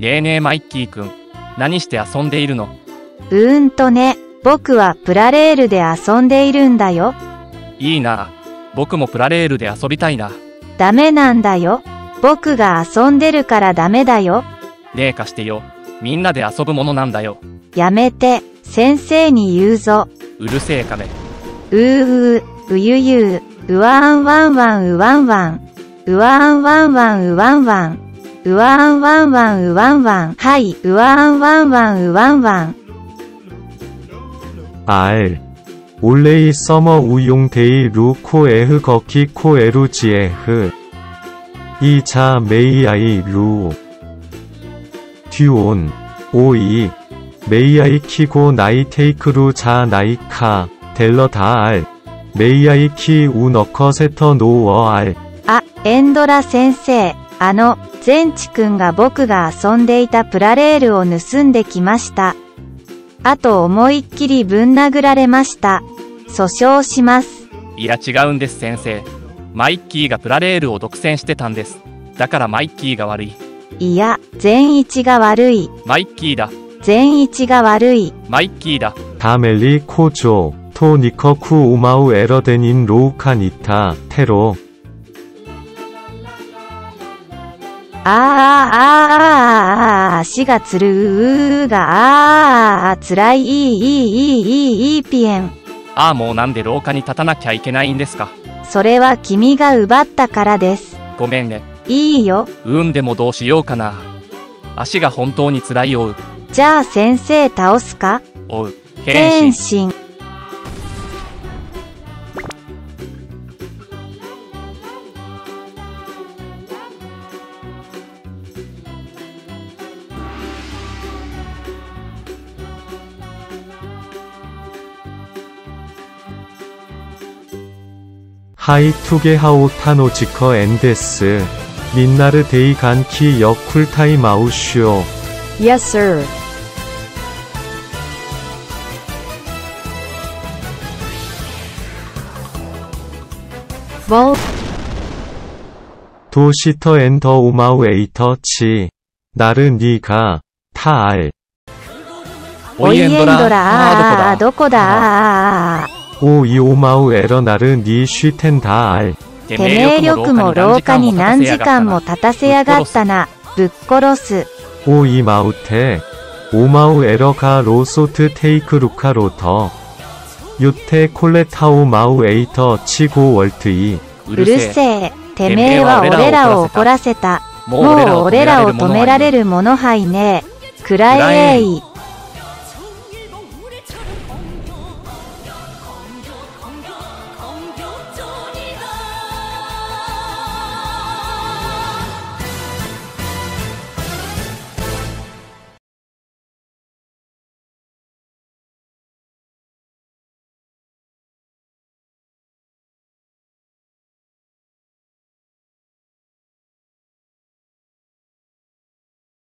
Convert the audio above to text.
ねえねえマイッキーくん、何して遊んでいるの？うーんとね、僕はプラレールで遊んでいるんだよ。いいな。僕もプラレールで遊びたいな。ダメなんだよ。僕が遊んでるからダメだよ。ねえ貸してよ。みんなで遊ぶものなんだよ。やめて、先生に言うぞ。うるせえかね。うーうー、うゆゆう、うわんわんわんうわんわん。うわんわんわんうわんわん。うわんわんわんうわんわん。はい、うわんわんわんうわんわん。 R 올레이 서머 우용 데이 루 코에흐 거키 코에루 지에흐 이자 메이아이 루 듀온 오이 메이아이 키고 나이 테이크루 자 나이 카 델러 다알 메이아이 키 우너커 세터 노어 알 あ、エンドラ先生。 あの、ゼンチ君が僕が遊んでいたプラレールを盗んできました。あと思いっきりぶん殴られました。訴訟します。いや違うんです先生。マイッキーがプラレールを独占してたんです。だからマイッキーが悪い。いや、善一が悪い。マイッキーだ。善一が悪い。マイッキーだ。タメリコジョ、トニコクウマウエロデニンロウカニタ、テロ。あーあーあー足がつるうーがあーつらいいいいいいいいいいピエン。ああもうなんで廊下に立たなきゃいけないんですか？それは君が奪ったからです。ごめんね。いいよ。うんでもどうしようかな。足が本当に辛いおう。じゃあ先生倒すか？おう。変変身。 하이투게하오 타노지커 엔데스 민나르 데이 간키 여쿨타이 마우슈오 Yes sir. 뭐? 도시터 앤더 우마우 에이터 치 나르 니가 타알 오이엔더라 아, 도코다 おいおまうえろなるにしてんだい。てめえ力も廊下に何時間も立たせやがったな。ぶっ殺す。おいまうて。おまうえろかろそてていくるかろと。よってこれたおまうえいとちごわトい。うるせえ。てめえは俺らを怒らせた。もう俺らを止められるものはいねえ。くらええい。